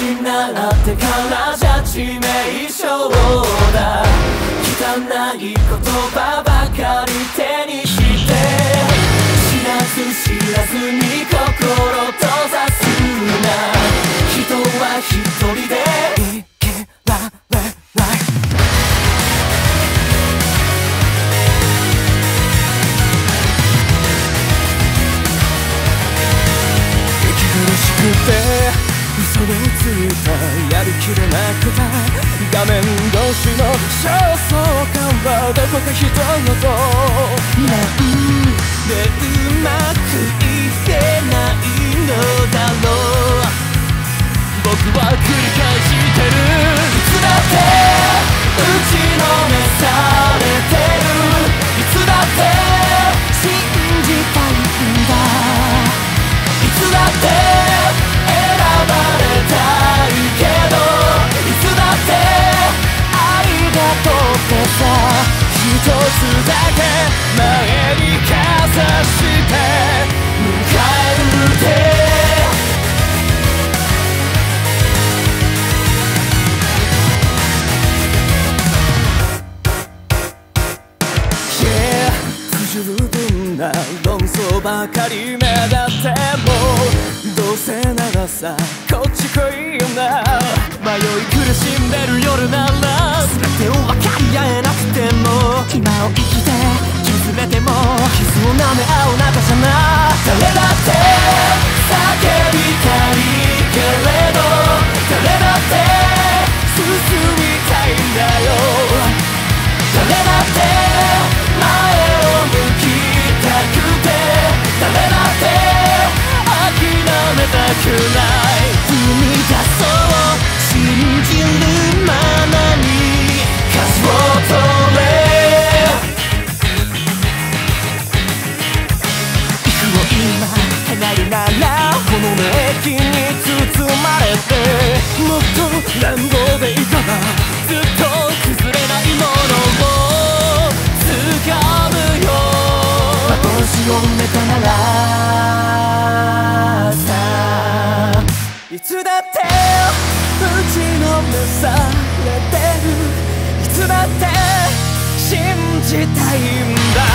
見習ってからじゃ致命傷だ。汚い言葉ばかり手にして。知らず知らずに心閉ざすな。人は一人でくて。嘘をついたやりきれなくた画面越しの焦燥感はどこか人のと十分な論争ばかり目立ってもどうせならさこっち来いよな迷い苦しんでる夜ならめたならさいつだって打ちのめされてるいつだって信じたいんだ